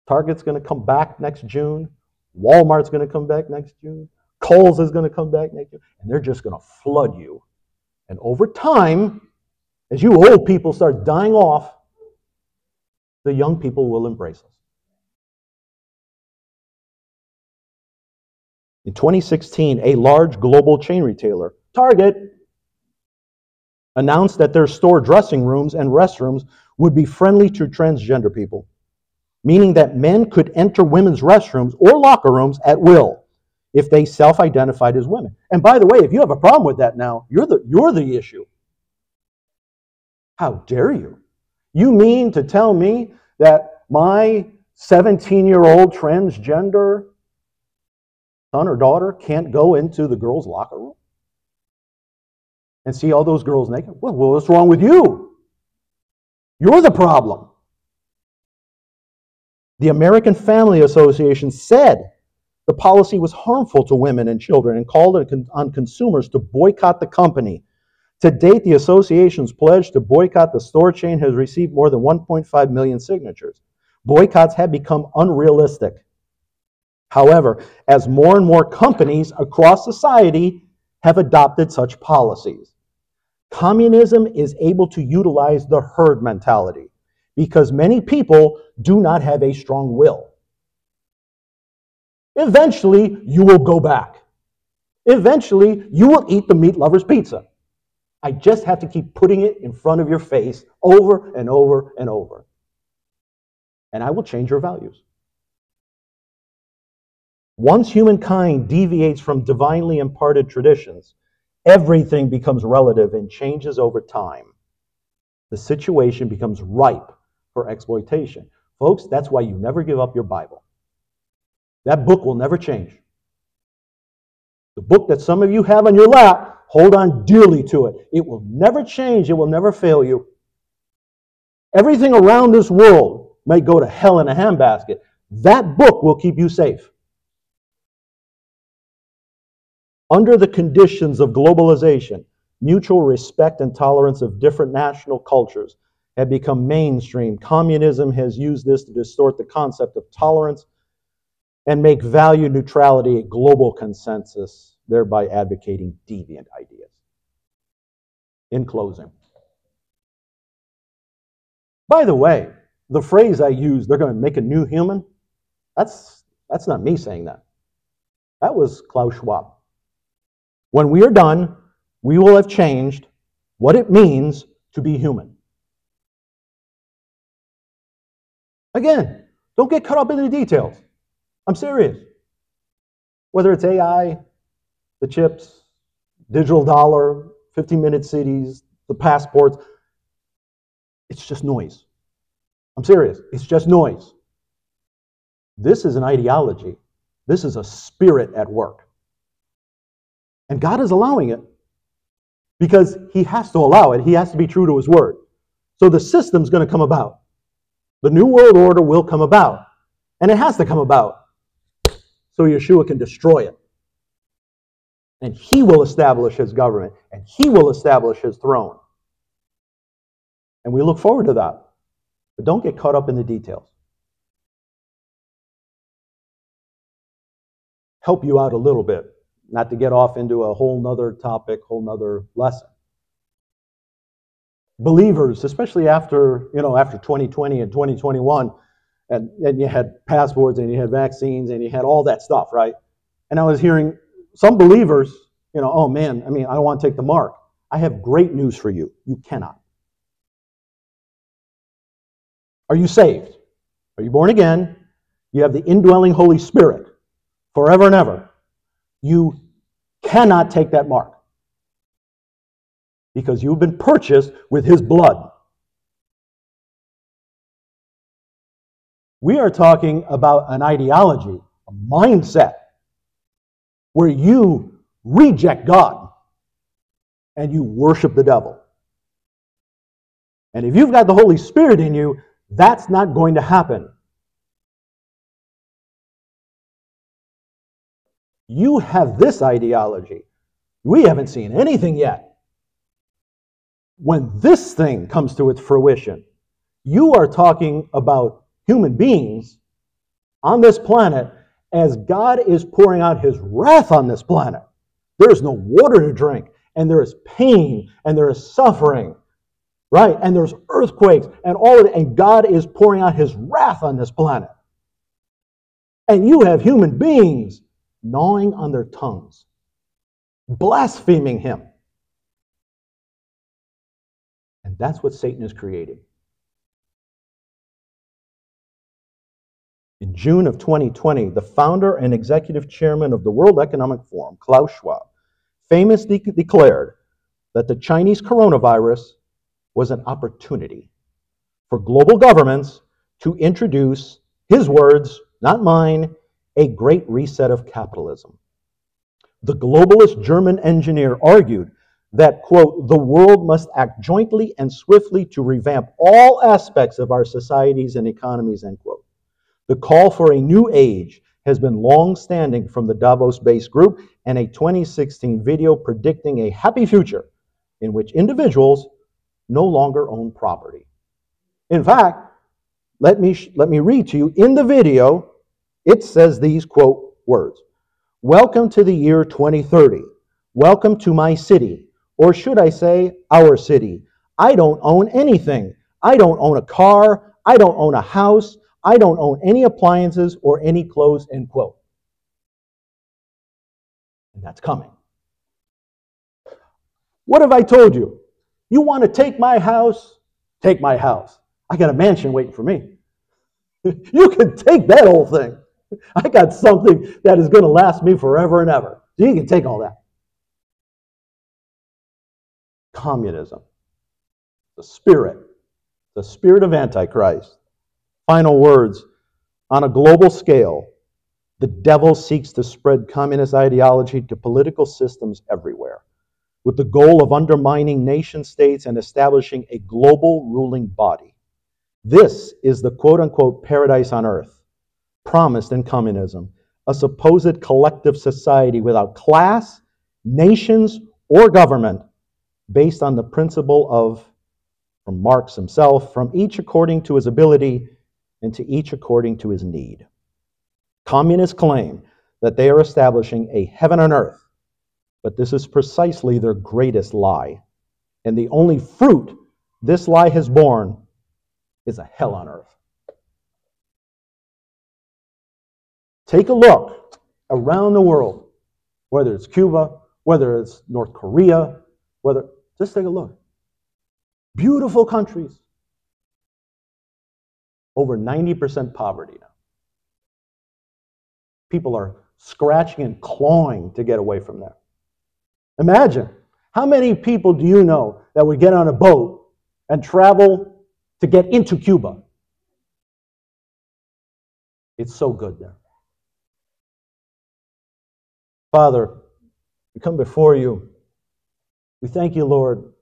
Target's going to come back next June. Walmart's going to come back next June. Kohl's is going to come back next June. And they're just going to flood you. And over time, as you old people start dying off, the young people will embrace us. In 2016, a large global chain retailer, Target, announced that their store dressing rooms and restrooms would be friendly to transgender people, meaning that men could enter women's restrooms or locker rooms at will if they self identified as women. And by the way, if you have a problem with that now, you're the, you're the issue. How dare you? You mean to tell me that my 17 year old transgender son or daughter can't go into the girls' locker room and see all those girls naked? Well, what's wrong with you? You're the problem. The American Family Association said the policy was harmful to women and children and called on consumers to boycott the company to date, the association's pledge to boycott the store chain has received more than 1.5 million signatures. Boycotts have become unrealistic. However, as more and more companies across society have adopted such policies, communism is able to utilize the herd mentality because many people do not have a strong will. Eventually, you will go back. Eventually, you will eat the meat lover's pizza. I just have to keep putting it in front of your face over and over and over. And I will change your values. Once humankind deviates from divinely imparted traditions, everything becomes relative and changes over time. The situation becomes ripe for exploitation. Folks, that's why you never give up your Bible. That book will never change. The book that some of you have on your lap, hold on dearly to it. It will never change, it will never fail you. Everything around this world may go to hell in a handbasket. That book will keep you safe. Under the conditions of globalization, mutual respect and tolerance of different national cultures have become mainstream. Communism has used this to distort the concept of tolerance and make value neutrality a global consensus, thereby advocating deviant ideas. In closing, by the way, the phrase I use, they're going to make a new human, that's, that's not me saying that. That was Klaus Schwab. When we are done, we will have changed what it means to be human. Again, don't get caught up in the details. I'm serious. Whether it's AI, the chips, digital dollar, 15 minute cities, the passports, it's just noise. I'm serious. It's just noise. This is an ideology. This is a spirit at work. And God is allowing it because He has to allow it. He has to be true to His word. So the system's going to come about. The New World Order will come about. And it has to come about so Yeshua can destroy it. And He will establish His government, and He will establish His throne. And we look forward to that. But don't get caught up in the details. Help you out a little bit not to get off into a whole nother topic, whole nother lesson. Believers, especially after, you know, after 2020 and 2021, and, and you had passports and you had vaccines and you had all that stuff, right? And I was hearing some believers, you know, oh man, I mean, I don't want to take the mark. I have great news for you. You cannot. Are you saved? Are you born again? You have the indwelling Holy Spirit forever and ever. You cannot take that mark because you've been purchased with his blood. We are talking about an ideology, a mindset, where you reject God and you worship the devil. And if you've got the Holy Spirit in you, that's not going to happen. You have this ideology. We haven't seen anything yet. When this thing comes to its fruition, you are talking about human beings on this planet as God is pouring out his wrath on this planet. There is no water to drink, and there is pain, and there is suffering, right? And there's earthquakes, and all of it, and God is pouring out his wrath on this planet. And you have human beings gnawing on their tongues, blaspheming him. And that's what Satan is creating. In June of 2020, the founder and executive chairman of the World Economic Forum, Klaus Schwab, famously declared that the Chinese coronavirus was an opportunity for global governments to introduce his words, not mine, a great reset of capitalism. The globalist German engineer argued that, quote, the world must act jointly and swiftly to revamp all aspects of our societies and economies, end quote. The call for a new age has been long standing from the Davos based group and a 2016 video predicting a happy future in which individuals no longer own property. In fact, let me, let me read to you in the video it says these quote words Welcome to the year 2030. Welcome to my city. Or should I say, our city? I don't own anything. I don't own a car. I don't own a house. I don't own any appliances or any clothes, end quote. And that's coming. What have I told you? You want to take my house? Take my house. I got a mansion waiting for me. you can take that whole thing. I got something that is going to last me forever and ever. So you can take all that. Communism, the spirit, the spirit of Antichrist, Final words. On a global scale, the devil seeks to spread communist ideology to political systems everywhere, with the goal of undermining nation states and establishing a global ruling body. This is the quote unquote paradise on earth promised in communism, a supposed collective society without class, nations, or government, based on the principle of, from Marx himself, from each according to his ability and to each according to his need. Communists claim that they are establishing a heaven on earth, but this is precisely their greatest lie. And the only fruit this lie has borne is a hell on earth. Take a look around the world, whether it's Cuba, whether it's North Korea, whether, just take a look. Beautiful countries. Over 90% poverty now. People are scratching and clawing to get away from there. Imagine how many people do you know that would get on a boat and travel to get into Cuba? It's so good there. Father, we come before you. We thank you, Lord,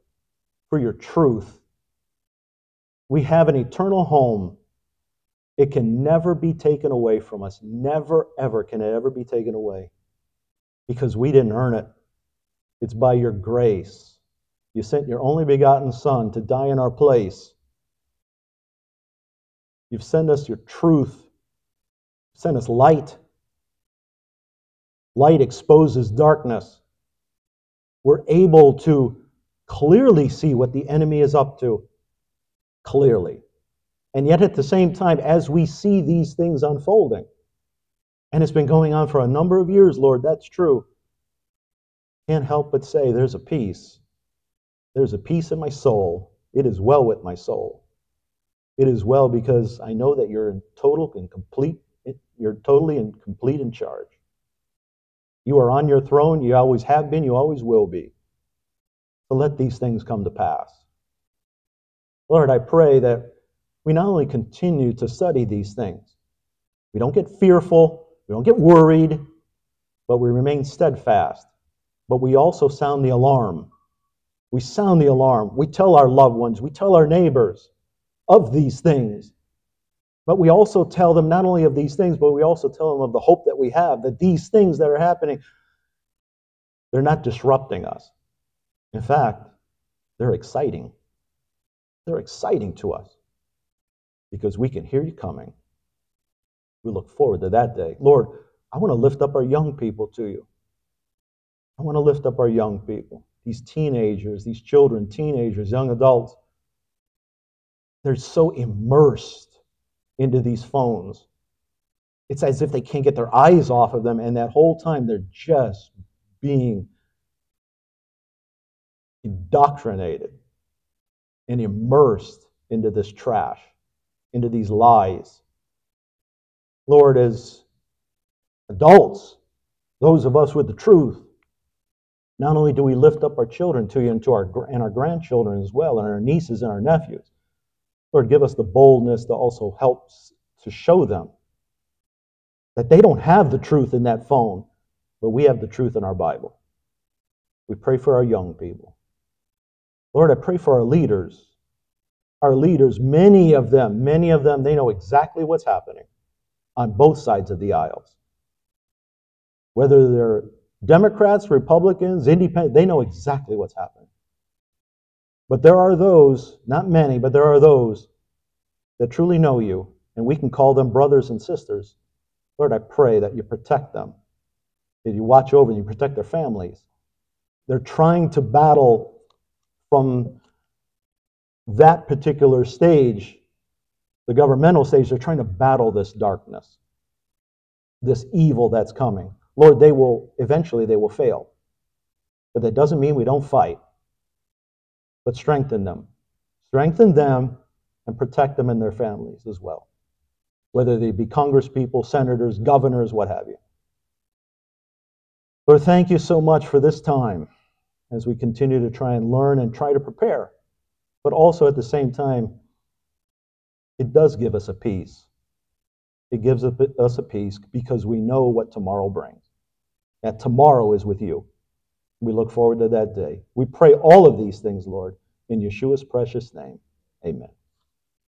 for your truth. We have an eternal home it can never be taken away from us. Never, ever can it ever be taken away because we didn't earn it. It's by your grace. You sent your only begotten Son to die in our place. You've sent us your truth, sent us light. Light exposes darkness. We're able to clearly see what the enemy is up to. Clearly. And yet, at the same time, as we see these things unfolding, and it's been going on for a number of years, Lord, that's true. Can't help but say there's a peace. There's a peace in my soul. It is well with my soul. It is well because I know that you're in total and complete, you're totally and complete in charge. You are on your throne. You always have been. You always will be. So let these things come to pass. Lord, I pray that we not only continue to study these things, we don't get fearful, we don't get worried, but we remain steadfast. But we also sound the alarm. We sound the alarm. We tell our loved ones, we tell our neighbors of these things. But we also tell them not only of these things, but we also tell them of the hope that we have, that these things that are happening, they're not disrupting us. In fact, they're exciting. They're exciting to us because we can hear you coming. We look forward to that day. Lord, I want to lift up our young people to you. I want to lift up our young people, these teenagers, these children, teenagers, young adults. They're so immersed into these phones. It's as if they can't get their eyes off of them, and that whole time they're just being indoctrinated and immersed into this trash into these lies. Lord, as adults, those of us with the truth, not only do we lift up our children to you and to our and our grandchildren as well, and our nieces and our nephews, Lord, give us the boldness to also help to show them that they don't have the truth in that phone, but we have the truth in our Bible. We pray for our young people. Lord, I pray for our leaders our leaders, many of them, many of them, they know exactly what's happening on both sides of the aisles. Whether they're Democrats, Republicans, Independent, they know exactly what's happening. But there are those, not many, but there are those that truly know you, and we can call them brothers and sisters. Lord, I pray that you protect them, that you watch over them, you protect their families. They're trying to battle from that particular stage, the governmental stage, they're trying to battle this darkness, this evil that's coming. Lord, they will eventually they will fail. But that doesn't mean we don't fight. But strengthen them. Strengthen them and protect them and their families as well. Whether they be congresspeople, senators, governors, what have you. Lord, thank you so much for this time as we continue to try and learn and try to prepare but also at the same time, it does give us a peace. It gives us a peace because we know what tomorrow brings. That tomorrow is with you. We look forward to that day. We pray all of these things, Lord, in Yeshua's precious name. Amen.